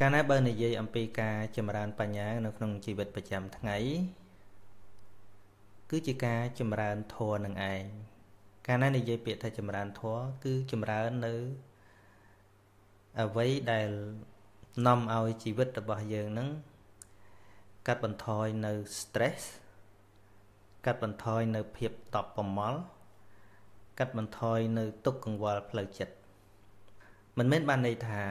កាលណាបើនិយាយអំពីការចម្រើនបញ្ញានៅក្នុងជីវិតប្រចាំថ្ងៃគឺជាការចម្រើនធម៌នឹងឯងកាលណានិយាយពាក្យថាចម្រើនធម៌គឺចម្រើននៅអ្វីដែលនាំឲ្យជីវិតរបស់យើងនឹងកាត់បន្ថយនៅ stress កាត់បន្ថយនៅភាពតប់ប្រមល់កាត់បន្ថយនៅទុក្ខកង្វល់ផ្លូវចិត្តមិនមែនបានន័យថា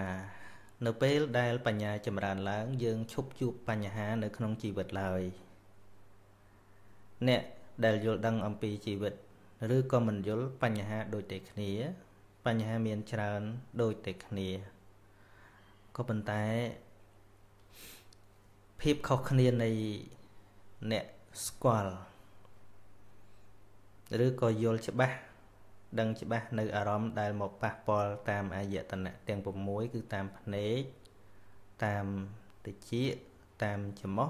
នៅពេលដែលបញ្ញាចម្រើនឡើង យើងឈប់ជួបបញ្ហានៅក្នុងជីវិតឡើយអ្នកដែលយល់ដឹងអំពីជីវិត ឬក៏មិនយល់បញ្ហាដូចតែគ្នា បញ្ហាមានច្រើនដូចតែគ្នាក៏ប៉ុន្តែភាពខុសគ្នានៃអ្នកស្គាល់ឬក៏យល់ច្បាស់ ដឹងច្បាស់នៅអារម្មណ៍ដែលមកប៉ះពាល់តាមអាយតនៈទាំង6គឺតាមភ្នែកតាមតិចតាមច្រមុះ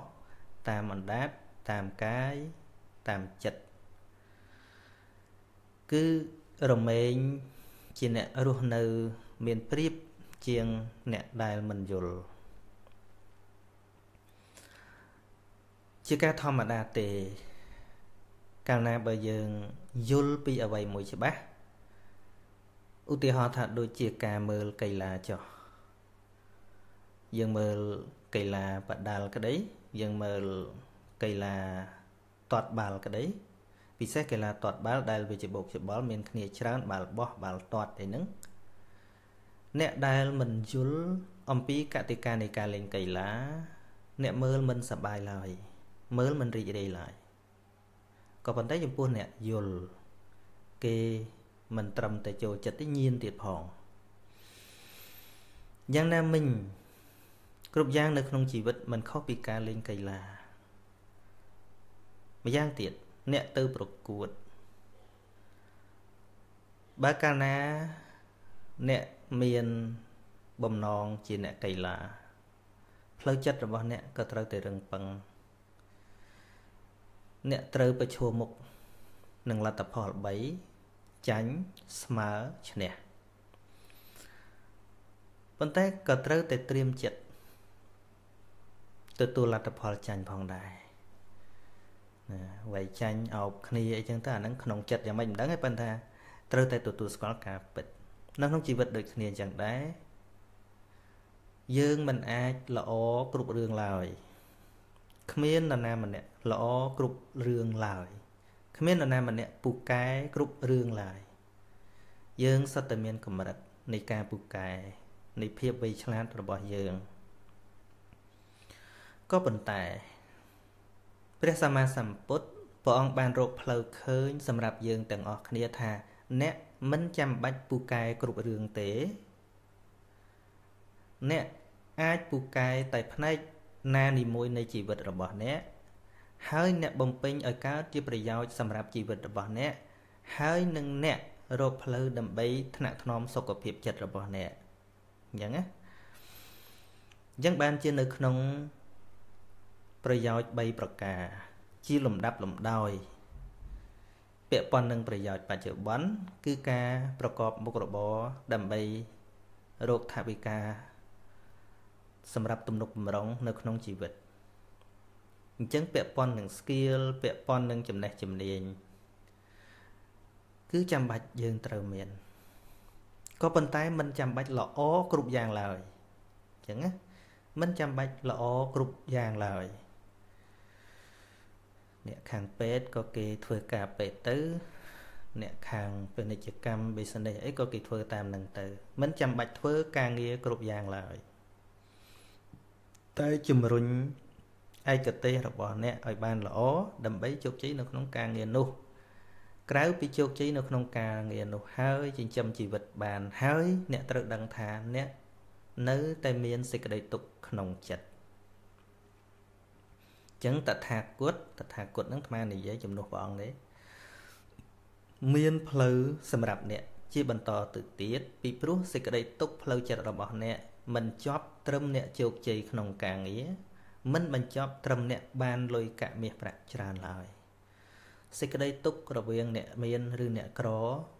តាមអណ្ដាតតាមកាយតាមចិត្តគឺរមែងជាអ្នករស់នៅមានព្រៀបជាងអ្នកដែលមិនយល់ជាការធម្មតាទេ កាលណាបើយើងយល់ពីអ្វីមួយច្បាស់ ឧទាហរណ៍ថាដូចជាការមើលកីឡាចុះយើងមើលកីឡាបដាល់ក្តី យើងមើលកីឡាទាត់បាល់ក្តី ពិសេសកីឡាទាត់បាល់ដែលវាជាបោកច្បល់មានគ្នាច្រើនបាល់បោះបាល់ទាត់អីហ្នឹងអ្នកដែលមិនយល់អំពីកតិកានៃការលេងកីឡា អ្នកមើលមិនសប្បាយឡើយមើលមិនរីករាយឡើយក៏ប៉ុន្តែចំពោះអ្នកយល់គេ មិនត្រឹមតែចូលចិត្តទេញៀនទៀតផងយ៉ាងណាមិញគ្រប់យ៉ាងនៅក្នុងជីវិតមិនខុសពីការលេងកីឡាម្យ៉ាងទៀតអ្នកទៅប្រកួតបើកាលណាអ្នកមានបំណងជាអ្នកកីឡាផ្លូវចិត្តរបស់អ្នកក៏ត្រូវតែរឹងប៉ឹងអ្នកត្រូវប្រឈមមុខនឹងលទ្ធផល3 ចាញ់ស្មើឈ្នះប៉ុន្តែក៏ត្រូវតែត្រៀមចិត្តទទួលលទ្ធផលចាញ់ផងដែរណាវាយចាញ់អោបគ្នាអីចឹងទៅអាហ្នឹងក្នុងចិត្តយ៉ាងម៉េចមិនដឹងទេប៉ុន្តែត្រូវតែទទួលស្គាល់ការពិតនៅក្នុងជីវិតដូចគ្នាចឹងដែរយើងមិនអាចល្អគ្រប់រឿងឡើយគ្មាននរណាម្នាក់ល្អគ្រប់រឿងឡើយ គ្មាននរណាម្នាក់ពូកែគ្រប់រឿងឡើយយើងសុទ្ធតែមានកម្រិតនៃការពូកែនៃភាពវៃឆ្លាតរបស់យើងក៏ប៉ុន្តែព្រះសម្មាសម្ពុទ្ធព្រះអង្គបានរកផ្លូវឃើញ សម្រាប់យើងទាំងអស់គ្នាថា អ្នកមិនចាំបាច់ពូកែគ្រប់រឿងទេ អ្នកអាចពូកែតែផ្នែកណានីមួយនៃជីវិតរបស់អ្នក ហើយអ្នកបំពេញឲ្យកើតជាប្រយោជន៍សម្រាប់ជីវិតរបស់អ្នកហើយនឹងអ្នករកផ្លូវដើម្បីថ្នាក់ថ្នមសុខភាពចិត្តរបស់អ្នកអញ្ចឹងណាអញ្ចឹងបានជានៅក្នុងប្រយោជន៍3ប្រការ ជាលំដាប់លំដោយពាក់ព័ន្ធនឹងប្រយោជន៍បច្ចុប្បន្នគឺការប្រកបមុខរបរដើម្បីរកថវិកាសម្រាប់ទំនុកបំរុងនៅក្នុងជីវិត អញ្ចឹងពាក់ព័ន្ធនឹង skill ពាក់ព័ន្ធនឹងចំណេះជំនាញគឺចាំបាច់យើងត្រូវមានក៏ប៉ុន្តែមិនចាំបាច់ល្អគ្រប់យ៉ាងឡើយអញ្ចឹងណាមិនចាំបាច់ល្អគ្រប់យ៉ាងឡើយអ្នកខាងពេទ្យក៏គេធ្វើការពេទ្យទៅ អ្នកខាងពាណិជ្ជកម្ម business អីក៏គេធ្វើតាមនឹងទៅមិនចាំបាច់ធ្វើការងារគ្រប់យ៉ាងឡើយតែជំរុញ ឯកទេសរបស់អ្នកឲ្យបានល្អដើម្បីជោគជ័យនៅក្នុងការងារនោះ ក្រៅពីជោគជ័យនៅក្នុងការងារនោះហើយចិញ្ចឹមជីវិតបានហើយ អ្នកត្រូវដឹងថាអ្នកនៅតែមានសេចក្តីទុក្ខក្នុងចិត្តចឹងតថាគតតថាគតនឹងអានិយាយជំនួសព្រះអង្គទេមានផ្លូវសម្រាប់អ្នកជាបន្តទៅទៀតពីព្រោះសេចក្តីទុក្ខផ្លូវចិត្តរបស់អ្នកមិនជាប់ត្រឹមអ្នកជោគជ័យក្នុងការងារ មិនបញ្ចប់ត្រឹមអ្នកបានលុយកាក់មាសប្រាក់ច្រើនឡើយសេចក្តីទុក្ខរវាងអ្នកមានឬអ្នកក្រ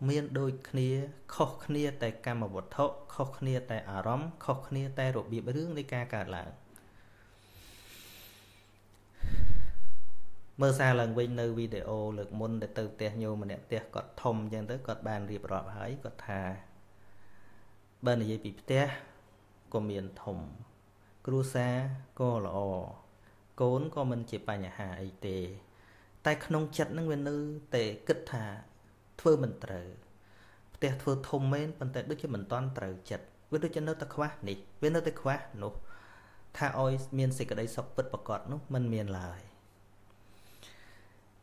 មានដូចគ្នាខុសគ្នាតែកម្មវត្ថុខុសគ្នាតែអារម្មណ៍ខុសគ្នាតែរបៀបរឿងនៃការកើតឡើងមើលសារឡើងវិញនៅវីដេអូលើកមុនដែលទៅផ្ទះញោមម្នាក់ផ្ទះគាត់ធំអញ្ចឹងទៅគាត់បានរៀបរាប់ហើយគាត់ថាបើនិយាយពីផ្ទះក៏មានធំ គ្រួសារក៏ល្អកូនក៏មិនជាបញ្ហាអីទេ តែក្នុងចិត្តនឹងវានៅតែគិតថាធ្វើមិនត្រូវផ្ទះធ្វើធំមែនប៉ុន្តែដូចជាមិនតន់ត្រូវចិត្តវាដូចជានៅតែខ្វះនេះវានៅតែខ្វះនោះថាឲ្យមានសេចក្តីសុខពិតប្រកបនោះมันមានឡើយ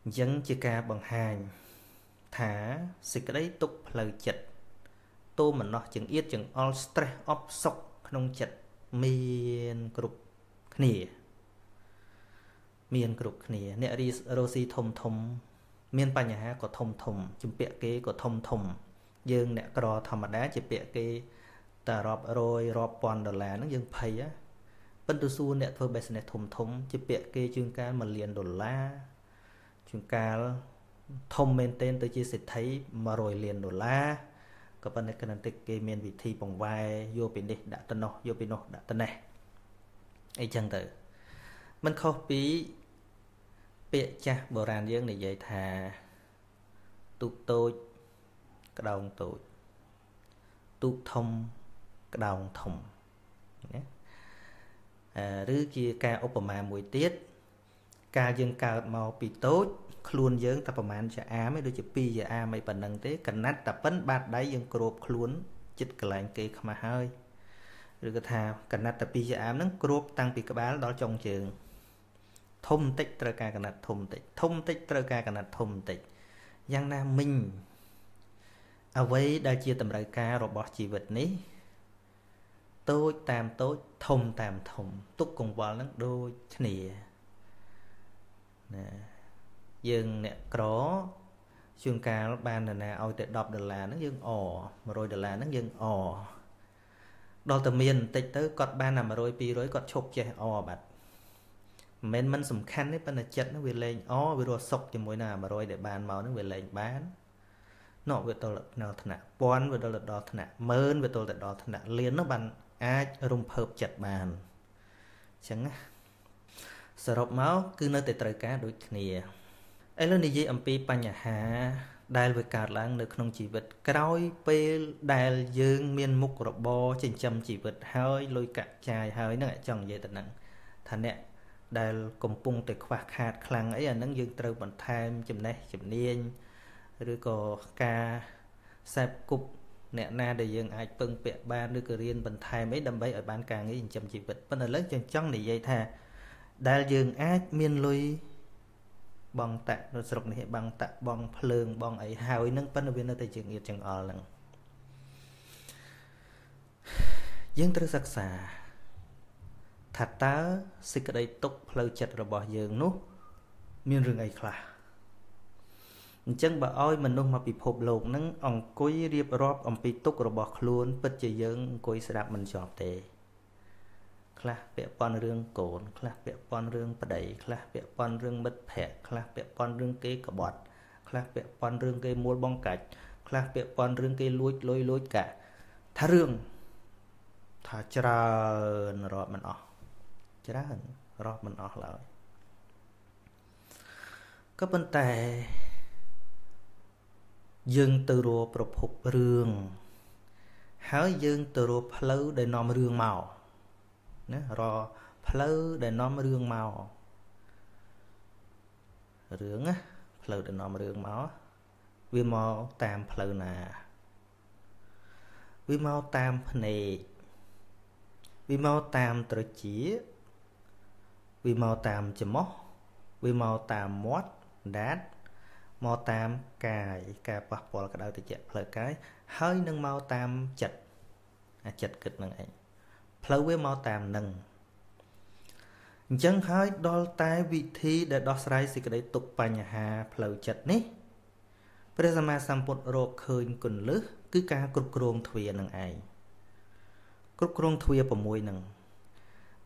អញ្ចឹងជាការបង្ហាញថាសេចក្តីទុកផ្លូវចិត្តតោមណោះចង្អៀតចង្អល់ stress អប់សុកក្នុងចិត្ត មានគ្រប់គ្នា មានគ្រប់គ្នា អ្នករីរ៉ូស៊ីធំធំ មានបញ្ហាក៏ធំធំជំពាក់គេក៏ធំធំ យើងអ្នកក្រធម្មតាជាពាក់គេតែរាប់រយរាប់ពាន់ដុល្លារហ្នឹងយើងភ័យហ៎ប៉ុន្តែសួរអ្នកធ្វើ business ធំធំ ជាពាក់គេជាងកាល1លានដុល្លារជួនកាលធំមែនទែនទៅជាសេដ្ឋី100លានដុល្លារ ក៏ប៉ុន្តែគណតិគេមានវិធីបង្វែរយកពីនេះដាក់ទៅនោះយកពីនោះដាក់ទៅនេះអីចឹងទៅมันខុសពីពាក្យចាស់បុរាណយើងនិយាយថាទូកតូចក្តោងតូចទូកធំក្តោងធំណាឬជាការឧបមាមួយទៀត កាលយើងកើតមកពីតូចខ្លួនយើងតែប្រហែលជាអាមឯងដូចជា2ជាអាមឯប៉ុណ្ណឹងទេកណាត់តែប៉ិនបាតដៃយើងគ្របខ្លួនចិត្តកន្លែងគេខ្មាស់ហើយឬក៏ថាកណាត់តែ2ជាអាមហ្នឹងគ្របតាំងពីក្បាលដល់ចុងជើងធំបន្តិចត្រូវការកណាត់ធំបន្តិចធំបន្តិចត្រូវការកណាត់ធំបន្តិចយ៉ាងណាមិញអ្វីដែលជាតម្រូវការរបស់ជីវិតនេះតូចតាមតូចធំតាមធំទុកកង្វល់នឹងដូចគ្នា ណាយើងអ្នកក្រជួនកាលបាននរណាឲ្យតែ10ដុល្លារហ្នឹងយើងអ100ដុល្លារហ្នឹងយើងអដល់តែមានបន្តិចទៅគាត់បានតែ100 200គាត់ឈប់ចេះអបាត់មិនមែនមិនសំខាន់ទេប៉ុន្តែចិត្តហ្នឹងវាលែងអវារស់សុខជាមួយនឹង100ដែលបានមកហ្នឹងវាលែងបាននោះវាទល់ដល់ថ្នាក់ពាន់វាទល់ដល់ថ្នាក់ម៉ឺនវាទល់ទៅដល់ថ្នាក់លាននោះបានអាចរំភើបចិត្តបានអញ្ចឹងណា សរុបមកគឺនៅតែត្រូវការដូចគ្នាឥឡូវនិយាយអំពីបញ្ហាដែលវាកើតឡើងនៅក្នុងជីវិតក្រោយពេលដែលយើងមានមុខរបរចិញ្ចឹមជីវិតហើយលុយកាក់ចាយហើយហ្នឹងចង់និយាយទៅហ្នឹងថាអ្នកដែលកំពុងតែខ្វះខាតខ្លាំងអីអាហ្នឹងយើងត្រូវបន្ថែមចំណេះជំនាញឬក៏ការសេពគប់អ្នកណាដែលយើងអាចពឹងពាក់បានឬក៏រៀនបន្ថែមអីដើម្បីឲ្យបានការងារចិញ្ចឹមជីវិតប៉ុន្តែឥឡូវយើងចង់និយាយថា ដែលយើងអាចមានលុយបងតាក់នៅស្រុកនេះបងតាក់បងភ្លើងបងអីហើយនឹងប៉ុន្តែវានៅតែជាងៀតចង្អល់ហ្នឹងយើងត្រូវសិក្សាថាតើសេចក្តីទុកផ្លូវចិត្តរបស់យើងនោះ មានរឿងអីខ្លះអញ្ចឹងបើឲ្យមនុស្សមកពិភពលោកហ្នឹងអង្គុយរៀបរាប់អំពីទុករបស់ខ្លួនពិតជាយើងអង្គុយស្ដាប់មិនជាប់ទេ ខ្លះពាក់ព័ន្ធរឿងកូន ខ្លះពាក់ព័ន្ធរឿងប្តីខ្លះពាក់ព័ន្ធរឿងមិត្តភ័ក្តិខ្លះពាក់ព័ន្ធរឿងគេក្បត់ខ្លះពាក់ព័ន្ធរឿងគេមួលបងកាច់ខ្លះពាក់ព័ន្ធរឿងគេលួចលុយលួចកាថារឿងថាច្រើនរាប់មិនអស់ច្រើនរាប់មិនអស់ឡើយក៏ប៉ុន្តែយើងទៅរកប្រភពរឿងហើយយើងទៅរកផ្លូវដែលនាំរឿងមក ណារកផ្លូវដែលនាំរឿងមករឿងណាផ្លូវដែលនាំរឿងមកវាមកតាមផ្លូវណាវាមកតាមភ្នែកវាមកតាមត្រចៀកវាមកតាមច្រមុះវាមកតាមមាត់ដាតមកតាមកាយការប៉ះពាល់ក្តៅត្រជាក់ផ្លូវកាយហើយនឹងមកតាមចិត្តអាចិត្តគិតនឹងឯង ផ្លូវវាមកតាមនឹងអញ្ចឹងហើយដល់តែវិធីដែលដោះស្រាយសេចក្តីទុកបញ្ហាផ្លូវចិត្តនេះព្រះសម្មាសម្ពុទ្ធរកឃើញគុណលឹះគឺការគ្រប់គ្រងទ្វានឹងឯងគ្រប់គ្រងទ្វា6នឹង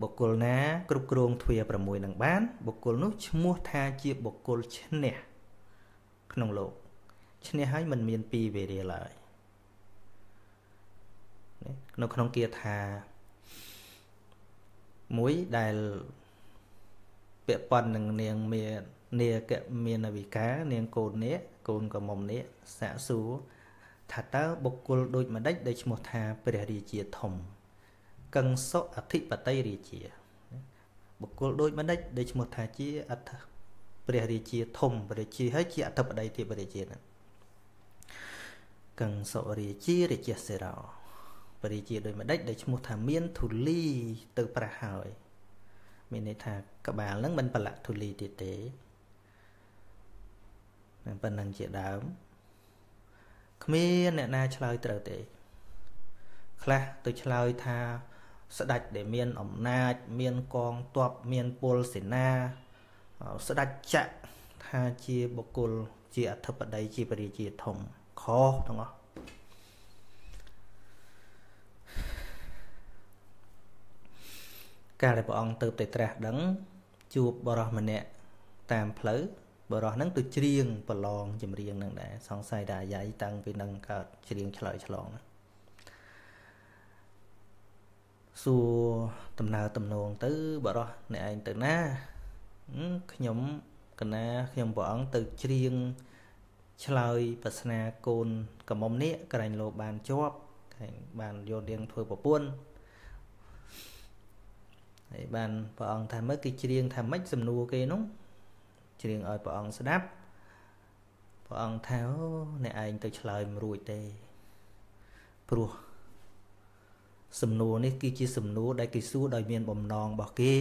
បុគ្គលណាគ្រប់គ្រងទ្វា6នឹងបានបុគ្គលនោះឈ្មោះថាជាបុគ្គលឈ្នះក្នុងលោកឈ្នះហើយមិនមានពីរវេរាឡើយនៅក្នុងគាថា មួយដែលពាក់ព័ន្ធនឹងនាងមាននាគមានវិការនាងកូននេះកូនកមុំនេះសាក់សួរថាតើបុគ្គលដូចម្ដេចដែលឈ្មោះថាព្រះរាជាធំកឹងសុអធិបតីរាជា បុគ្គលដូចម្ដេចដែលឈ្មោះថាជាអធព្រះរាជាធំព្រះរាជាហើយជាអធិបតីទីព្រះរាជាហ្នឹងកឹងសុរាជារាជាសេរោ ព្រះរាជាដូចម្ដេចដែលឈ្មោះថាមានធូលីទៅប្រះហើយមានន័យថាក្បាលហ្នឹងមិនប្រឡាក់ធូលីទៀតទេប៉ុណ្ណឹងជាដើមគ្មានអ្នកណាឆ្លើយត្រូវទេ ខ្លះទៅឆ្លើយថាស្ដេចដែលមានអំណាច មានកងទ័ពមានពលសេនាស្ដេចចក្រថាជាបុគ្គលជាអធិបតីជាពរាជាធំខុសទាំងអស់ កាលដែលព្រះអង្គទៅទៅត្រាស់ដឹងជួបបរោះម្នាក់តាមផ្លូវបរោះហ្នឹងទៅច្រៀងប្រឡងចម្រៀងហ្នឹងដែរសង្ស័យថាអាយ៉ៃតាំងពីនឹងកើតច្រៀងឆ្លើយឆ្លងសួរដំណើរតំណងទៅបរោះអ្នកឯងទៅណាខ្ញុំកណាខ្ញុំព្រះអង្គទៅច្រៀងឆ្លើយប្រស្នាកូនកមុំនេះក្រែងលោបានជាប់ក្រែងបានយករៀងធ្វើប្រពន្ធ ហើយបានព្រះអង្គថាមើលគេច្រៀងថាម៉េចសំណួរគេនោះច្រៀងឲ្យព្រះអង្គស្ដាប់ព្រះអង្គថាអូអ្នកឯងទៅឆ្លើយមិនរួចទេព្រោះសំណួរនេះគឺជាសំណួរដែលគេសួរដោយមានបំណងរបស់គេ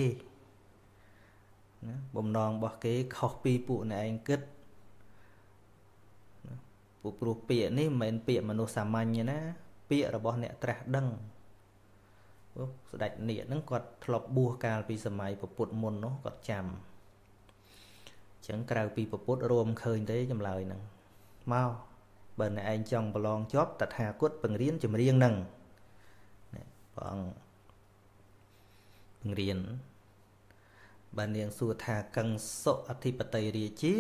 ណាបំណងរបស់គេខុសពីពួកអ្នកឯងគិតពួកព្រោះពាក្យនេះមិនមែនពាក្យមនុស្សសាមញ្ញណាពាក្យរបស់អ្នកត្រាស់ដឹងព្រោះ ស្ដេចនាគហ្នឹងគាត់ធ្លាប់បួសកាលពីសម័យពពុទ្ធមុននោះគាត់ចាំចឹងក្រៅពីពពុទ្ធរួមឃើញទេចម្លើយហ្នឹងមកបើអ្នកឯងចង់ប្រឡងជាប់តថាគតបង្រៀនចម្រៀងហ្នឹងព្រះអង្គបង្រៀនបាននាងសួរថាកឹងសុអធិបតីរាជា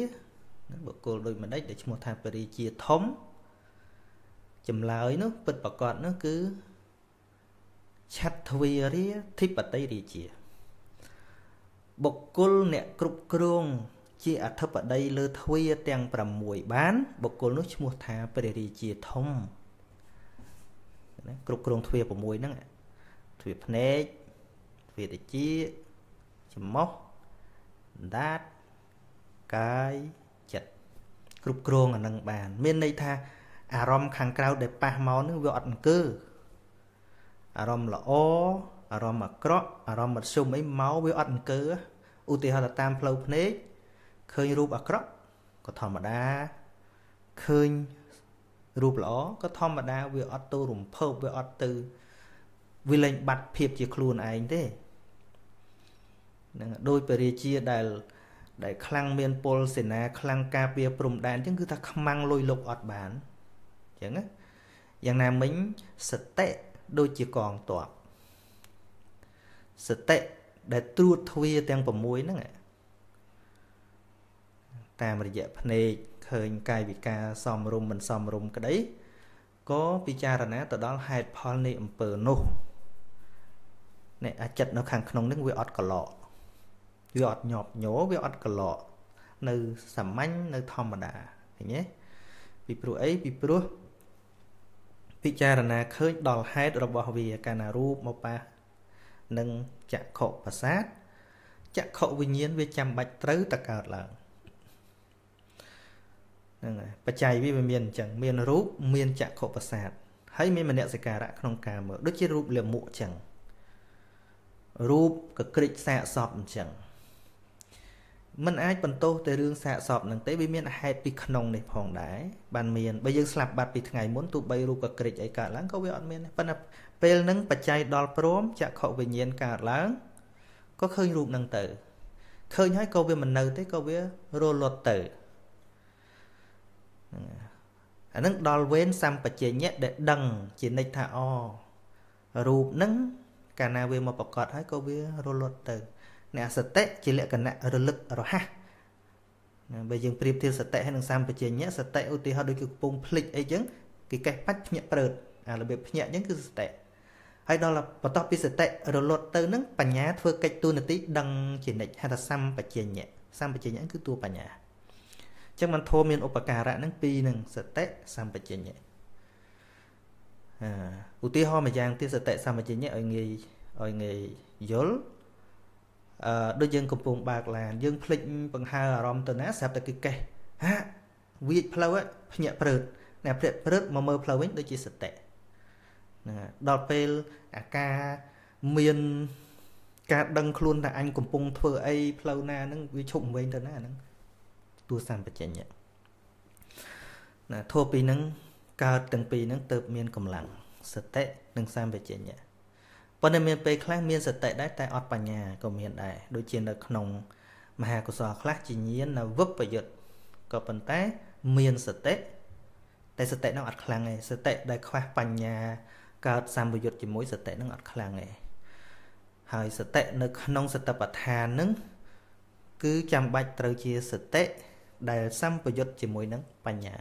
បុគ្គលដូចម្ដេចដែលឈ្មោះថាពរាជាធំចម្លើយនោះពិតប្រកបនោះគឺ ឆាត់ទ្វារាធិបតីរាជា បុគ្គលអ្នកគ្រប់គ្រង ជាអធិបតីលើទ្វាទាំង6បាន បុគ្គលនោះឈ្មោះថាព្រះរាជាធំណាគ្រប់គ្រងទ្វា6ហ្នឹងទ្វាភ្នែកទ្វាតិចច្មោះដាតកាយចិត្តគ្រប់គ្រងអានឹងបាន មានន័យថាអារម្មណ៍ខាងក្រៅដែលប៉ះមកនឹងវាអត់អង្គើ អារម្មណ៍ល្អអារម្មណ៍អាក្រក់អារម្មណ៍មធ្យមអីមកវាអត់អង្គើឧទាហរណ៍តាមផ្លូវភ្នែកឃើញរូបអាក្រក់ក៏ធម្មតាឃើញរូបល្អក៏ធម្មតាវាអត់ទៅរំភើបវាអត់ទៅវាលែងបាត់ភាពជាខ្លួនឯងទេនឹងដោយពរាជាដែលដែលខ្លាំងមានពលសេនាខ្លាំងការពារព្រំដែនអញ្ចឹងគឺថាខ្មាំងលុយលុកអត់បានអញ្ចឹងណាយ៉ាងណាមិញសតិ ដូចជាកងទ័ពសតិដែលត្រួតទ្វាទាំង6ហ្នឹងតាមរយៈភ្នែកឃើញកាយវិការសំរុំមិនសំរុំក្តីក៏ពិចារណាទៅដល់ហេតុផលនៃអំពើនោះនេះអាចិត្តនៅខាងក្នុងនឹងវាអត់កឡកវាអត់ញាប់ញោវាអត់កឡកនៅសាមញ្ញនៅធម្មតាឃើញទេពីព្រោះអីពីព្រោះ ពិចារណាឃើញដល់ហេតុរបស់វាកាលណារូបមកប៉ះនឹងចក្ខុប្រសាទចក្ខុវិញ្ញាណវាចាំបាច់ត្រូវតកើតឡើងហ្នឹងហើយបច្ច័យវាវាមានអញ្ចឹងមានរូបមានចក្ខុប្រសាទហើយមានមនសិការៈក្នុងការមើលដូចជារូបលមុខអញ្ចឹងរូបកក្រិចសាកសពអញ្ចឹង มันអាចបន្ទោសទៅរឿងសាកសពនឹងទេវាមានហេតុពីក្នុងនេះផងដែរបានមានបើយើងស្លាប់បាត់ពីថ្ងៃមុនទោះបីរូបកក្រិចអីកើតឡើងក៏វាអត់មានប៉ុន្តែពេលហ្នឹងបច្ច័យដល់ព្រមចក្ខុវិញ្ញាណកើតឡើងក៏ឃើញរូបហ្នឹងទៅឃើញហើយក៏វាមិននៅទេក៏វារលត់ទៅអានឹងដល់វេនសម្បជញ្ញៈដែលដឹងជានិច្ចថាអរូបហ្នឹងកាលណាវាមកប្រកបហើយក៏វារលត់ទៅ អ្នកសតិជាលក្ខណៈរលឹករហ័សណាបើយើងប្រៀបធៀបសតិហើយនឹងសម្បជញ្ញៈសតិឧទាហរណ៍ដូចគឺកំពុងភ្លេចអីចឹងគេកេះបាច់ភ្ញាក់ព្រឺតអារបៀបភ្ញាក់ចឹងគឺសតិហើយដល់បន្ទាប់ពីសតិរលត់ទៅនឹងបញ្ញាធ្វើកិច្ចទូនាទីដឹងជានិច្ចហៅថាសម្បជញ្ញៈសម្បជញ្ញៈគឺតួបញ្ញាអញ្ចឹងមិនធម៌មានឧបការៈនឹងពីរនឹងសតិសម្បជញ្ញៈអឺឧទាហរណ៍មួយយ៉ាងទៀតសតិសម្បជញ្ញៈឲ្យងាយឲ្យងាយយល់ អឺដូចយើងកំពុងបើកឡានយើងភ្លេចបង្ហើអារម្មណ៍ទៅណាស្រាប់តែគឺកេះហាវាចផ្លូវភ្ញាក់ព្រឺតណាភ្ញាក់ព្រឺតមកមើលផ្លូវវិញដូចជាសតិណាដល់ពេលអាការមានការដឹងខ្លួនថាអញកំពុងធ្វើអីផ្លូវណាហ្នឹងវាឈប់វិញទៅណាហ្នឹងតួសម្បជញ្ញៈណាធัวពីហ្នឹងកើតទាំងពីរហ្នឹងទៅមានកម្លាំងសតិនិងសម្បជញ្ញៈ ប៉ុន្តែមានពេលខ្លះមានសតិដែរតែអត់បញ្ញាក៏មានដែរដូចជានៅក្នុងមហាកុសលខ្លះជាញាណវិបយុទ្ធក៏ប៉ុន្តែមានសតិតែសតិនោះអត់ខ្លាំងទេសតិដែលខ្វះបញ្ញាកើតសម្បយុទ្ធជាមួយសតិនឹងអត់ខ្លាំងទេហើយសតិនៅក្នុងសតិប្បដ្ឋាននឹងគឺចាំបាច់ត្រូវជាសតិដែលសម្បយុទ្ធជាមួយនឹងបញ្ញា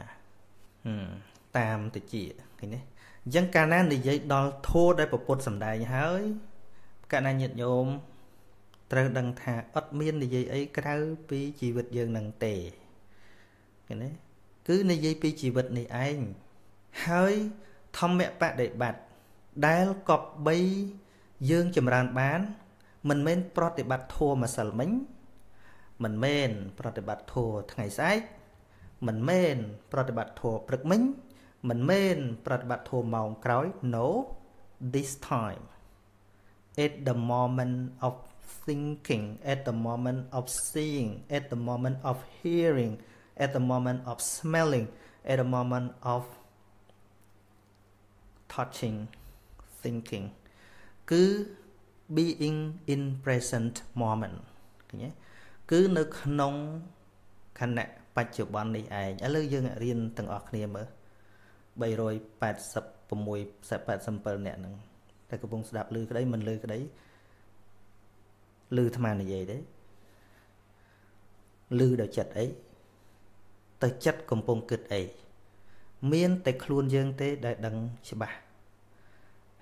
តាមតិចឃើញទេ អញ្ចឹងកាលណានិយាយដល់ធម៌ដែលពពុទ្ធសម្ដែងហើយកាលណាញាតិញោមត្រូវដឹងថាអត់មាននិយាយអីក្រៅពីជីវិតយើងនឹងទេឃើញទេគឺនិយាយពីជីវិតនេះឯងហើយធម្មបដិបត្តិដែលកប់បីយើងចម្រើនបាន មិនមែនប្រតិបត្តិធម៌ម្សិលមិញមិនមែនប្រតិបត្តិធម៌ថ្ងៃស្អែកមិនមែនប្រតិបត្តិធម៌ព្រឹកមិញ មិនមែនប្រតិបត្តិធម៌ម៉ោងក្រោយ no this time at the moment of thinking at the moment of seeing at the moment of hearing at the moment of smelling at the moment of touching thinking គឺ being in present moment ឃើញទេគឺនៅក្នុងខណៈបច្ចុប្បន្ននេះឯងឥឡូវយើងរៀនទាំងអស់គ្នាមើល 386 87នាក់ហ្នឹងតែកំពុងស្ដាប់ឮក្តីមិនឮក្តីឮអាត្មានិយាយទេឮដល់ចិត្តអីទៅចិត្តកំពុងគិតអីមានតែខ្លួនយើងទេដែលដឹងច្បាស់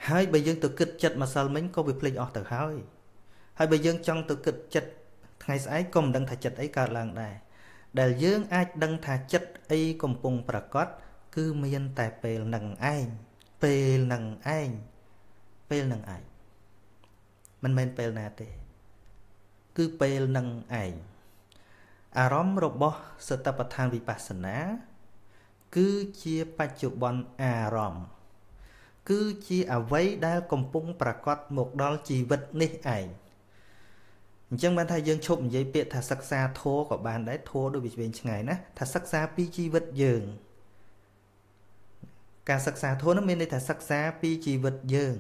ហើយបើយើងទៅគិតចិត្តម្សិលមិញក៏វាភ្លេចអស់ទៅហើយហើយបើយើងចង់ទៅគិតចិត្តថ្ងៃស្អែកក៏មិនដឹងថាចិត្តអីកើតឡើងដែរដែលយើងអាចដឹងថាចិត្តអីកំពុងប្រកប គឺមានតែពេលនឹងឯងពេលនឹងឯងពេលនឹងឯងមិនមែនពេលណាទេ គឺពេលនឹងឯងអារម្មណ៍របស់សតបដ្ឋានវិបស្សនា គឺជាបច្ចុប្បន្នអារម្មណ៍គឺជាអវ័យដែលកំពុងប្រកាសមកដល់ជីវិតនេះឯងអញ្ចឹងបានថាយើងឈប់និយាយពាក្យថាសិក្សាធម៌ក៏បានដែរធម៌ដូចវាឆ្វេងឆ្ងាយណាថាសិក្សាពីជីវិតយើង ការសិក្សាធម៌នោះមានន័យថាសិក្សាពីជីវិតយើង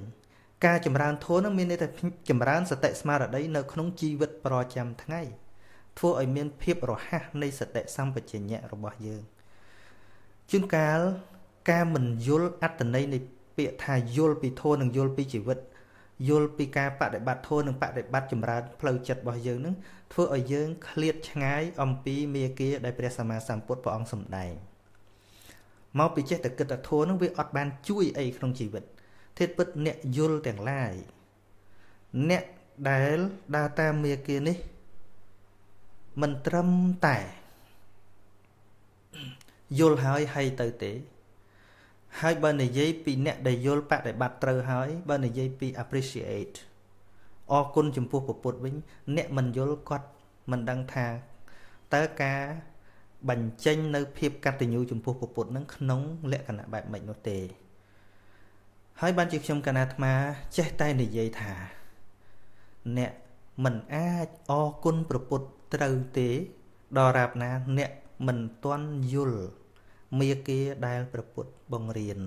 ការចម្រើនធម៌នោះមានន័យថាចម្រើនសតិស្មារតីនៅក្នុងជីវិតប្រចាំថ្ងៃធ្វើឲ្យមានភាពរហ័សនៃសតិសម្បជញ្ញៈរបស់យើងជួនកាលការមិនយល់អត្តន័យនៃពាក្យថាយល់ពីធម៌និងយល់ពីជីវិតយល់ពីការបដិបត្តិធម៌និងបដិបត្តិចម្រើនផ្លូវចិត្តរបស់យើងនឹងធ្វើឲ្យយើងឃ្លាតឆ្ងាយអំពីមេគាដែលព្រះសម្មាសម្ពុទ្ធព្រះអង្គសម្ដែង មកពីចេះតែគិតតែធัวនឹងវាអត់បានជួយអីក្នុងជីវិតធាតពិតអ្នកយល់ទាំងឡាយអ្នកដែលដើរតាមមាគានេះមិនត្រឹមតែយល់ហើយហើយទៅទេ ហើយបើនិយាយពីអ្នកដែលយល់បដិបត្តិត្រូវហើយបើនិយាយពី appreciate អរគុណចំពោះពុទ្ធវិញ អ្នកមិនយល់គាត់មិនដឹងថាតើការ បញ្ចេញនៅភាពកតញ្ញូចំពោះពុទ្ធនឹងក្នុងលក្ខណៈបែបម៉េចនោះទេ ហើយបានជាខ្ញុំកណាអាត្មាចេះតែនិយាយថា អ្នកមិនអាចអរគុណប្រពុតត្រូវទេដល់រាបណាអ្នកមិនទាន់យល់មាគាដែលប្រពុតបង្រៀន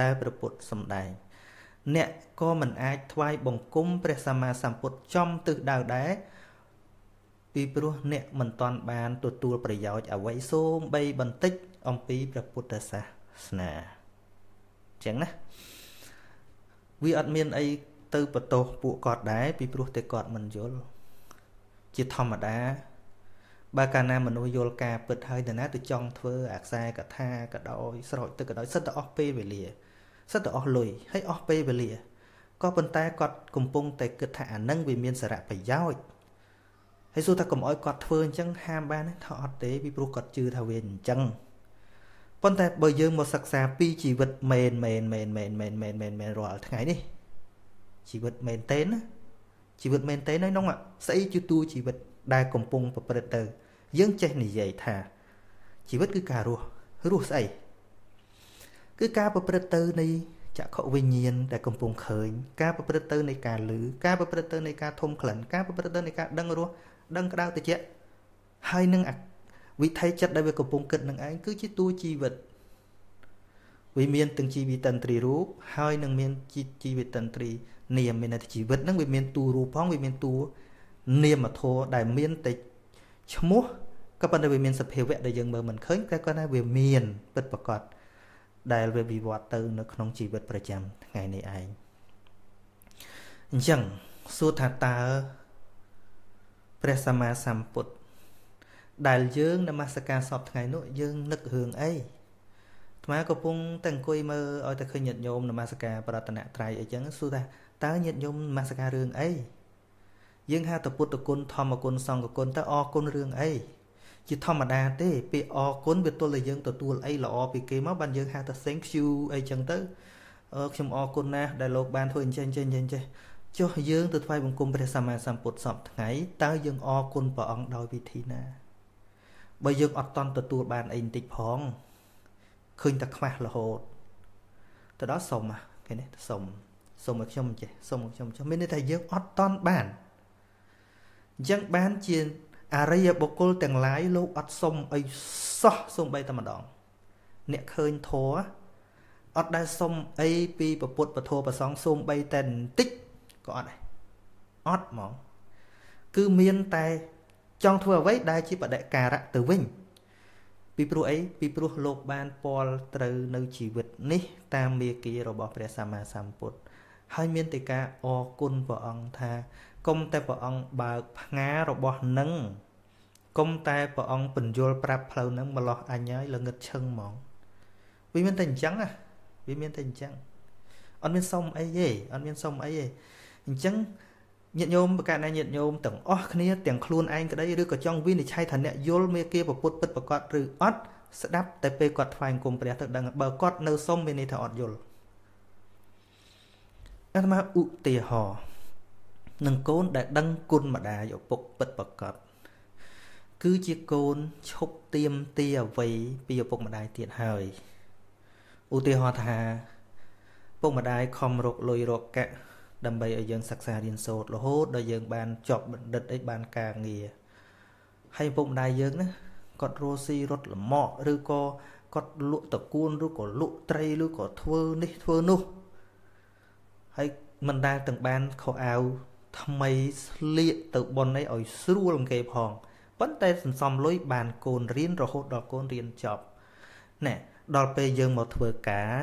ដែលប្រពុតសំដែងអ្នកក៏មិនអាចថ្វាយបង្គំព្រះសម្មាសម្ពុទ្ធចំទិសដៅដែរ ពីព្រោះអ្នកមិនតាន់បានទទួលប្រយោជន៍អ្វីសូម្បីបន្តិចអំពីព្រះពុទ្ធសាសនាចឹងណាវាអត់មានអីទៅបន្ទោសពួកគាត់ដែរពីព្រោះតែគាត់មិនយល់ជាធម្មតាបើកាលណាមនុស្សយល់ការពិតហើយទៅណាទៅចង់ធ្វើអាខ្សែកថាក៏ដោយស្រោចទឹកក៏ដោយសិតតែអស់ពេលវេលាសិតតែអស់លុយហើយអស់ពេលវេលាក៏ប៉ុន្តែគាត់កំពុងតែគិតថាអានឹងវាមានសារៈប្រយោជន៍ ហើយសួរថាកុំអោយគាត់ធ្វើអញ្ចឹងហាមបានថាអត់ទេពីព្រោះគាត់ជឿថាវាអញ្ចឹងប៉ុន្តែបើយើងមកសិក្សាពីជីវិតមែនមែនមែនមែនមែនមែនមែនមែនរាល់ថ្ងៃនេះជីវិតមែនតេនណាជីវិតមែនតេនហើយនោះស្អីជាទូជីវិតដែលកំពុងប្រព្រឹត្តទៅ យើងចេះនិយាយថាជីវិតគឺការរស់រស់ស្អីគឺការប្រព្រឹត្តទៅនៃចក្ខុវិញ្ញាណដែលកំពុងឃើញ ការប្រព្រឹត្តទៅនៃការឮការប្រព្រឹត្តទៅនៃការធំក្លិនការប្រព្រឹត្តទៅនៃការដឹងរស់ ដឹងក្តៅតិចហើយនឹងវិថីចិត្តដែលវាកំពុងគិតនឹងឯងគឺជាតួជីវិតវាមានទាំងជីវិតន្ត្រីរូបហើយនឹងមានជីវិតន្ត្រីនាមមានតែជីវិតហ្នឹងវាមានតួរូបផងវាមានតួនាមធម៌ដែលមានតែឈ្មោះក៏ប៉ុន្តែវាមានសភាវៈដែលយើងមើលមិនឃើញតែគាត់ថាវាមានពិតប្រកបដែលវាវិវត្តទៅនៅក្នុងជីវិតប្រចាំថ្ងៃនេះឯងអញ្ចឹងសួរថាតើ ព្រះសម្មាសម្ពុទ្ធដែលយើងនមស្ការសពថ្ងៃនោះយើងនឹករឿងអីអាត្មាកំពុងតែអង្គុយមើលឲ្យតែឃើញញាតិញោមនមស្ការប្រតនត្រ័យអីចឹងសួរថាតើញាតិញោមនមស្ការរឿងអីយើងហៅទៅពុទ្ធគុណធម្មគុណសង្ឃគុណតើអរគុណរឿងអីជាធម្មតាទេពាក្យអរគុណវាទល់តែយើងទទួលអីល្អពីគេមកបានយើងហៅថា thank you អីចឹងទៅអឺខ្ញុំអរគុណណាស់ដែលលោកបានធ្វើអញ្ចឹងអញ្ចឹងអញ្ចឹង ចុះយើងទៅថ្វាយបង្គំព្រះសម្មាសម្ពុទ្ធសពថ្ងៃតើយើងអរគុណព្រះអង្គដោយវិធីណាបើយើងអត់តន់ទទួលបានអីបន្តិចផងឃើញតែខ្វះរហូតទៅដល់សុំគេនេះសុំសុំឲ្យខ្ញុំចេះសុំឲ្យខ្ញុំចុះមានន័យថាយើងអត់តន់បានអញ្ចឹងបានជាអរិយបុគ្គលទាំងឡាយលោកអត់សុំអីសោះសុំបីតែម្ដង អ្នកឃើញធัวអត់ដែលសុំអីពីពុទ្ធពធប្រសងសុំបីតែបន្តិច ក៏អត់ដែរអត់ហ្មងគឺមានតែចង់ធ្វើអ្វីដែលជាបដិការៈទៅវិញពីព្រោះអីពីព្រោះលោកបានពាល់ត្រូវនៅជីវិតនេះ តាមមេគារបស់ព្រះសម្មាសម្ពុទ្ធហើយមានតែការអរគុណព្រះអង្គថាគុំតែព្រះអង្គបើកផ្ងារបស់នឹងគុំតែព្រះអង្គបញ្យលប្រាប់ផ្លូវនឹងម្លោះអញហើយល្ងឹតឈឹងហ្មងវាមានតែអញ្ចឹងណាវាមានតែអញ្ចឹងអត់មានសុំអីទេអត់មានសុំអីទេ អញ្ចឹងញាតិញោមប្រកាសណាញាតិញោមទាំងអស់គ្នាទាំងខ្លួនឯងក្តីឬក៏ចង់វិនិច្ឆ័យថាអ្នកយល់មេគាពុទ្ធពិតប្រកបឬអត់ស្ដាប់តែពេលគាត់ថ្វាយអង្គមព្រះទៅដឹងបើគាត់នៅសុំមានន័យថាអត់យល់អាត្មាឧទាហរណ៍នឹងកូនដែលដឹងគុណម្ដាយឪពុកពិតប្រកបគឺជាកូនឈប់ទៀមទាអ្វីពីឪពុកម្ដាយទៀតហើយឧទាហរណ៍ថាពុកម្ដាយខំរកលុយរកកាក់ ដើម្បីឲ្យយើងសិក្សារៀនសូត្ររហូតដល់យើងបានចប់បណ្ឌិតអីបានការងារហើយពុកម្ដាយយើងណាគាត់រស់ស៊ីរត់លម៉កឬក៏គាត់លក់តកួនឬក៏លក់ត្រីឬក៏ធ្វើនេះធ្វើនោះហើយមិនដែលទាំងបានខោអាវថ្មីស្លៀកទៅប៉ុនអីឲ្យស្រួលគេផងប៉ុន្តែសន្សំលុយបានកូនរៀនរហូតដល់កូនរៀនចប់ណែដល់ពេលយើងមកធ្វើការ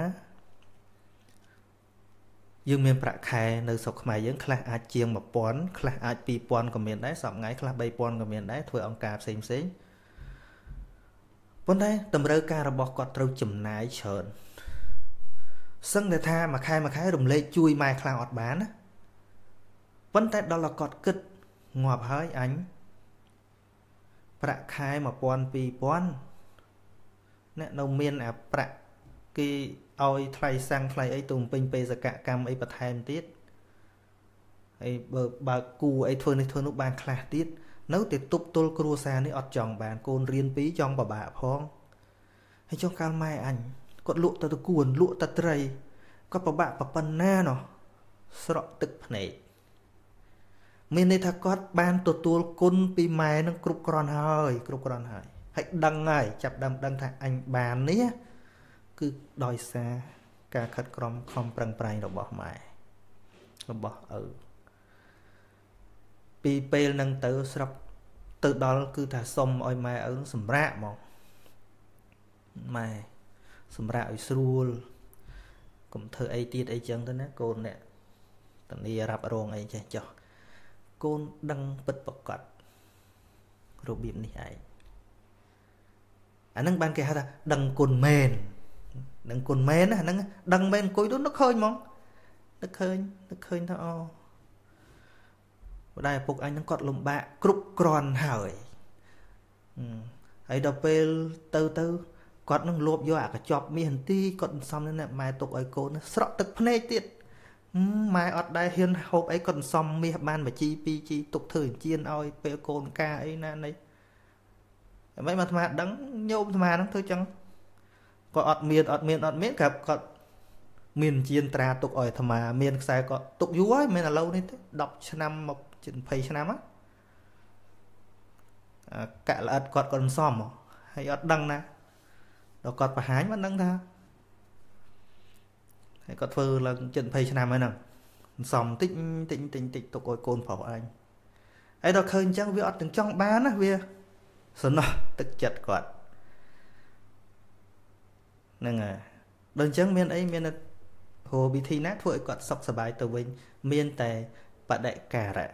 យើងមានប្រាក់ខែនៅស្រុកខ្មែរយើងខ្លះអាចជាង1000ខ្លះអាច2000ក៏មានដែរសប្ងៃខ្លះ3000ក៏មានដែរធ្វើអង្គការផ្សេងផ្សេងប៉ុន្តែតម្រូវការរបស់គាត់ត្រូវចំណាយច្រើនសឹងតែថាមួយខែមួយខែរំលែកជួយម៉ែខ្លះអត់បានណាប៉ុន្តែដល់តែគាត់គិតងាប់ហើយអញប្រាក់ខែ1000 2000អ្នកនៅមានអាប្រាក់ គេឲ្យថ្លៃសាំងថ្លៃអីទៅពេញបេសកកម្មអីបន្ថែមទៀតហើយបើបើគូអីធ្វើនេះធ្វើនោះបានខ្លះទៀតនៅតែទប់ទល់គ្រួសារនេះអត់ចង់បានកូនរៀនពីរចង់ពិបាកផងហើយចុះកាលម៉ែអញគាត់លក់ទៅតគួនលក់ទៅត្រីគាត់ពិបាកប៉ុណ្ណាណោះស្រក់ទឹកភ្នែកមានន័យថាគាត់បានទទួលគុណពីម៉ែនឹងគ្រប់គ្រាន់ហើយ គ្រប់គ្រាន់ហើយហើយដឹងហើយចាប់ដើមដឹងថាអញបាននេះ គឺដោយសារការខិតក្រំខំប្រឹងប្រែងរបស់ម៉ែរបស់ឪពីពេលហ្នឹងទៅស្រាប់ទៅដល់គឺថាសុំឲ្យម៉ែឪសម្រាកហ្មងម៉ែសម្រាកឲ្យស្រួលកុំធ្វើអីទៀតអីចឹងទៅណាកូនអ្នកតនីរ៉ាប់រងអីចេះចោះកូនដឹងពិតប្រកបរបៀបនេះឯងអាហ្នឹងបានគេហៅថាដឹងគុណមែន ដឹងគុណមែនណាហ្នឹងដឹងមែនអង្គុយទៅនឹកឃើញហ្មងនឹកឃើញនឹកឃើញថាអូម្ដាយឪពុកអញហ្នឹងគាត់លំបាកគ្រប់គ្រាន់ហើយហើយដល់ពេលទៅទៅគាត់នឹងលួបយកអាកញ្ចប់មាសបន្ទីគាត់សំនៅម៉ែទុកឲ្យកូនស្រក់ទឹកភ្នែកទៀតម៉ែអត់ដែរហ៊ានហូបអីគាត់សំមាសបានមួយជីពីរជីទុកធ្វើអញ្ជៀនឲ្យពេលកូនកាអីណានេះអ្វីមកអាត្មាដឹងញោមអាត្មាហ្នឹងធ្វើចឹង គាត់អត់មានអត់មានអត់មានគាត់គាត់មានជានត្រាទុកឲ្យអាត្មាមានខ្សែគាត់ទុកយូរហើយមិនឥឡូវនេះទេ10ឆ្នាំមកជិត20ឆ្នាំហ្នឹងកាក់ល្អិតគាត់គាត់សំហើយអត់ដឹងណាដល់គាត់បង្ហាញមិនដឹងថាហើយគាត់ធ្វើឡើងជិត20ឆ្នាំហើយហ្នឹងសំតិចតិចតិចតិចទុកឲ្យកូនប្រុសអញហើយដល់ឃើញអញ្ចឹងវាអត់ទាំងចង់បានណាវាសំណោះទឹកចិត្តគាត់ ហ្នឹងហើយដល់អញ្ចឹងមានអីមានព្រោះវិធីណាធ្វើឲ្យគាត់សុខសប្បាយទៅវិញ មានតែបដិការៈ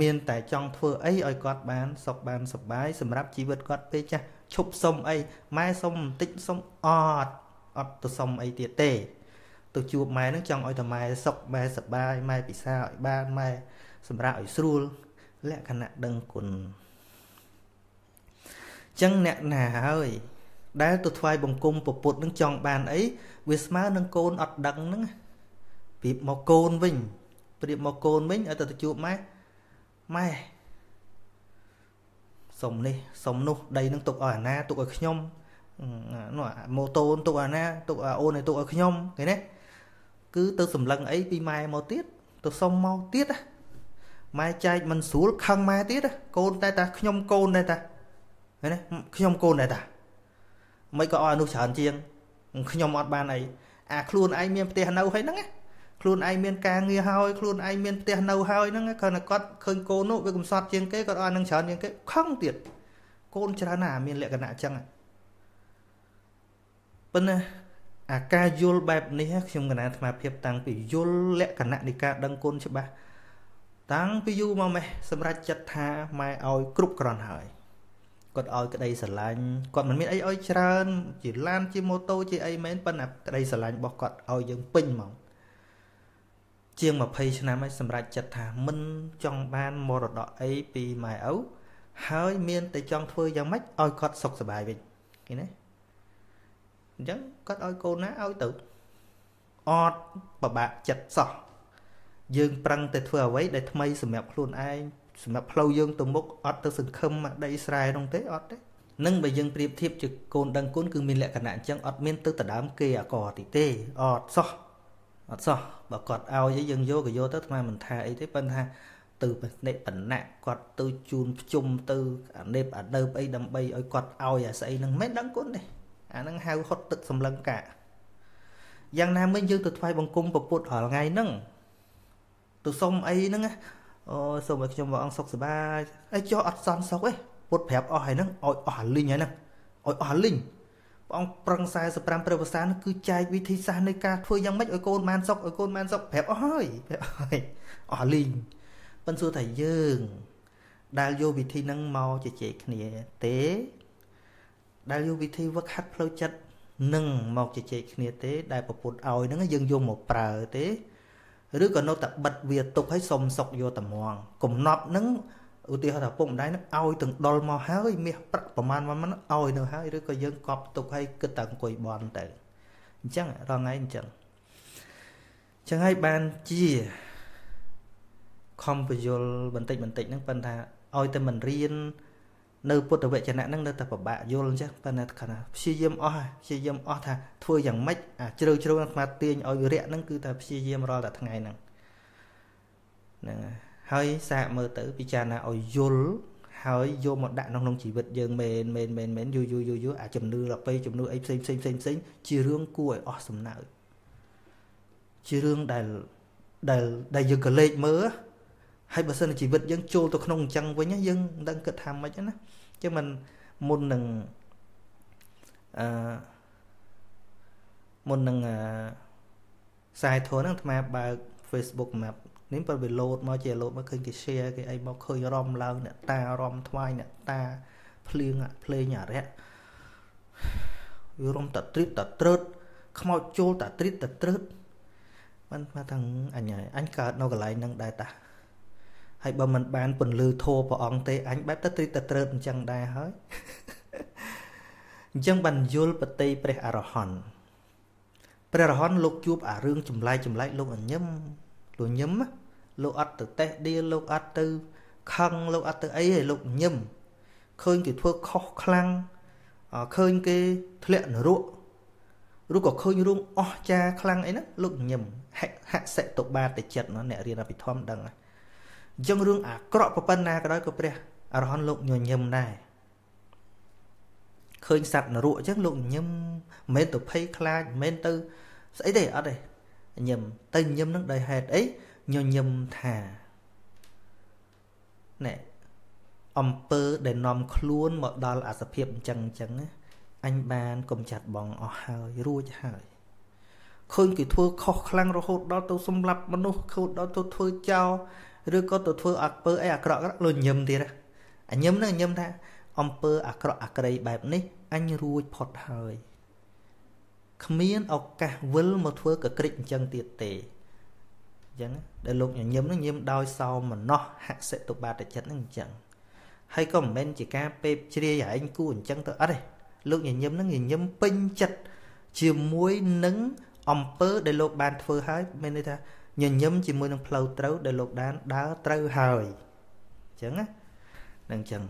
មានតែចង់ធ្វើអីឲ្យគាត់បានសុខបានសប្បាយសម្រាប់ជីវិតគាត់ពេលចាស់ឈប់សុំអីម៉ែសុំបន្តិចសុំអត់អត់ទៅសុំអីទៀតទេទៅជួបម៉ែនឹងចង់ឲ្យតែម៉ែសុខម៉ែសប្បាយម៉ែពិសាឲ្យបានម៉ែសម្រាប់ឲ្យស្រួលលក្ខណៈដឹងគុណចឹងអ្នកណាហើយ ដែលទៅថ្វាយបង្គំពពុទ្ធនឹងចង់បានអីវាស្មើនឹងកូនអត់ដឹងហ្នឹងប្រៀបមកកូនវិញប្រៀបមកកូនវិញឲ្យទៅជួបម៉ែម៉ែសុំនេះសុំនោះដីនឹងទុកឲ្យអាណាទុកឲ្យខ្ញុំនោះម៉ូតូទុកឲ្យអាណាទុកឲ្យអូនឲ្យទុកឲ្យខ្ញុំឃើញទេគឺទៅសម្លឹងអីពីម៉ែមកទៀតទៅសុំមកទៀតម៉ែចែកមិនស្រួលខឹងម៉ែទៀតកូនតែតាខ្ញុំកូនតែតាឃើញទេខ្ញុំកូនតែតា មិនក៏ឲ្យអនុច្រើនជាងខ្ញុំអត់បានអីអាខ្លួនឯងមានផ្ទះនៅហើយហ្នឹងណាខ្លួនឯងមានការងារហើយខ្លួនឯងមានផ្ទះនៅហើយហ្នឹងគ្រាន់តែគាត់ឃើញកូននោះវាកំសត់ជាងគេគាត់ឲ្យនឹងច្រើនជាងគេខឹងទៀតកូនច្រើនណាស់មានលក្ខណៈអញ្ចឹងប៉ុន្តែអាការយល់បែបនេះខ្ញុំកណាអាត្មាភាពតាំងពីយល់លក្ខណៈនៃការដឹងគុណច្បាស់តាំងពីយូរមកម៉េះសម្រាប់ចិត្តថាម៉ែឲ្យគ្រប់គ្រាន់ហើយ គាត់ឲ្យក្តីស្រឡាញ់គាត់មិនមានអីឲ្យច្រើន ជាឡានជាម៉ូតូជាអីមែនប៉ុន្តែក្តីស្រឡាញ់របស់គាត់ឲ្យយើងពេញហ្មងជាង20ឆ្នាំហើយសម្រាប់ចិត្តថាមិនចង់បានមរតកអីពីម៉ែឪហើយមានតែចង់ធ្វើយ៉ាងម៉េចឲ្យគាត់សុខសប្បាយវិញឃើញទេអញ្ចឹងគាត់ឲ្យកូនណាឲ្យទៅអត់ពិបាកចិត្តសោះយើងប្រឹងតែធ្វើអ្វីដែលថ្មីសម្រាប់ខ្លួនឯង សម្រាប់ផ្លូវយើងទៅមុខអត់ទៅសង្ឃឹមដីស្រែនោះទេអត់ទេនឹងបើយើងប្រៀបធៀបជាកូនដឹងគុណគឺមានលក្ខណៈអញ្ចឹងអត់មានទៅដដើមគេអកទីទេអត់សោះអត់សោះបើគាត់ឲ្យយើងយកក៏យកទៅថ្មមិនថាអីទេប៉ុន្តែទៅនិបណៈគាត់ទៅជូនភ្ជុំទៅអានេបអាដើបអីដើម្បីឲ្យគាត់ឲ្យអាស្អីហ្នឹងមិនដឹងគុណទេអាហ្នឹងហៅហត់ទឹកសម្លឹងកាយ៉ាងណាមិញយើងទៅថ្វាយបង្គំពពុទ្ធរាល់ថ្ងៃហ្នឹងទៅសុំអីហ្នឹង អូសូមឲ្យខ្ញុំព្រះអង្គសុខសប្បាយអីចុះអត់សន់សុខទេពុទ្ធប្រាប់អស់ហើយហ្នឹងឲ្យអស់អាលីងហើយហ្នឹងឲ្យអស់អាលីងព្រះអង្គប្រឹង45ព្រះវសាគឺចែកវិធីសាស្ត្រនៃការធ្វើយ៉ាងម៉េចឲ្យកូនបានសុខឲ្យកូនបានសុខប្រាប់អស់ហើយប្រាប់អស់ហើយអស់លីងប៉ុន្តែសួរថាយើងដែលយកវិធីហ្នឹងមកជជែកគ្នាទេ ដែលយកវិធីវឹកហាត់ផ្លូវចិត្តនឹងមកជជែកគ្នាទេ ដែលប្រពុតឲ្យហ្នឹងយើងយកមកប្រើទេ ឬក៏នៅតែបិទវាទុកឲ្យសុំសុកយកតែមងកំណប់ហ្នឹងឧទាហរណ៍ថាពុកម្ដាយនឹងឲ្យទាំងដុលមកហើយមាសប្រាក់ប្រមាណប៉ុន្មានឲ្យនៅហើយឬក៏យើងកប់ទុកឲ្យគិតតែអង្គុយបន់ទៅអញ្ចឹងរងថ្ងៃអញ្ចឹងអញ្ចឹងហើយបានជាខំបញ្យលបន្តិចបន្តិចហ្នឹងប៉ុន្តែឲ្យតែមិនរៀន នៅពុទ្ធវចនៈហ្នឹងនៅតែពិបាកយល់អញ្ចឹងប៉ុន្តែគាត់ថាព្យាយាមអស់ព្យាយាមអស់ថាធ្វើយ៉ាងម៉េចអាជ្រៅជ្រៅអាត្មាទាញឲ្យរយៈហ្នឹងគឺថាព្យាយាមរាល់តែថ្ងៃហ្នឹងហ្នឹងហើយសាកមើលទៅពិចារណាឲ្យយល់ហើយយកមកដាក់ក្នុងជីវិតយើងមែនមែនមែនមែនយូរយូរយូរយូរអាជំនឿរពេជំនឿអីផ្សេងផ្សេងផ្សេងផ្សេងជារឿងគួរឲ្យអស់សំណើចជារឿងដែលដែលដែលយើងក៏លេចមើល ហើយបើសិនជីវិតយើងចូលទៅក្នុងអញ្ចឹងវិញយើងមិនដឹងគិតថាម៉េចណាចឹងមិនមុននឹងអឺមុននឹងខ្សែធនហ្នឹងអាត្មាបើក Facebook សម្រាប់នេះបើវាលោតមកជាលោតមកឃើញគេ share គេអីមកឃើញរំឡើងអ្នកតារំថ្វាយអ្នកតាភ្លៀងភ្លេងអរិយវារំតត្រិតតត្រើតខ្មោចចូលតត្រិតតត្រើតមិនថាទាំងអញអញកើតនៅកន្លែងហ្នឹងដែរតា ហើយបើមិនបានពន្លឺធោព្រះអង្គទេអញបែបទៅត្រិតតត្រើតអញ្ចឹងដែរហើយអញ្ចឹងបានយល់បតីព្រះអរហន្តព្រះអរហន្តលោកជួបអារឿងចម្លែកចម្លែកលោកអញឹមលោកញឹមលោកអត់ទៅតេះដៀលលោកអត់ទៅខឹងលោកអត់ទៅអីទេលោកញឹមឃើញគេធ្វើខុសខ្លាំងឃើញគេធ្លាក់នរកឬក៏ឃើញរឿងអស់ចាខ្លាំងអីហ្នឹងលោកញឹមហិហសិតុបាតិចិត្តណាអ្នករៀនអភិធម្មដឹង អញ្ចឹងរឿងអាក្រក់ប៉ុណ្ណាក៏ដោយក៏ព្រះអរហន្តលោកញញឹមដែរឃើញសត្វនរកអញ្ចឹងលោកញឹមមិនមែនទៅភ័យខ្លាចមិនមែនទៅស្អីទេអត់ទេញឹមទៅញឹមនឹងដោយហេតុអីញញឹមថាណែអំពើដែលនាំខ្លួនមកដល់អសភាពអញ្ចឹងអញ្ចឹងអញបានកុំចាត់បងអស់ហើយរួចហើយឃើញគេធ្វើខុសខ្លាំងរហូតដល់ទៅសម្លាប់មនុស្សខូចដល់ទៅធ្វើចោល ឬក៏ទៅធ្វើអពើអីអាក្រក់ក្រក់លុញញឹមទៀតអាញឹមហ្នឹងញឹមថាអំពើអាក្រក់អាក្រីបែបនេះអញរួចផុតហើយគ្មានឱកាសវិលមកធ្វើកក្រិចអញ្ចឹងទៀតទេអញ្ចឹងដែលលោកញញឹមនឹងញឹមដោយសោមនស្សហសិតុបាទចិត្តនឹងអញ្ចឹងហើយក៏មិនមែនជាការពេបជ្រាយឯងគូអញ្ចឹងទៅអត់ទេលោកញញឹមនឹងញញឹមពេញចិត្តជាមួយនឹងអំពើដែលលោកបានធ្វើហើយមានន័យថា ញញឹមជាមួយនឹងផ្លូវត្រូវដែលលោកបានដើរត្រូវហើយអញ្ចឹងណានឹងអញ្ចឹង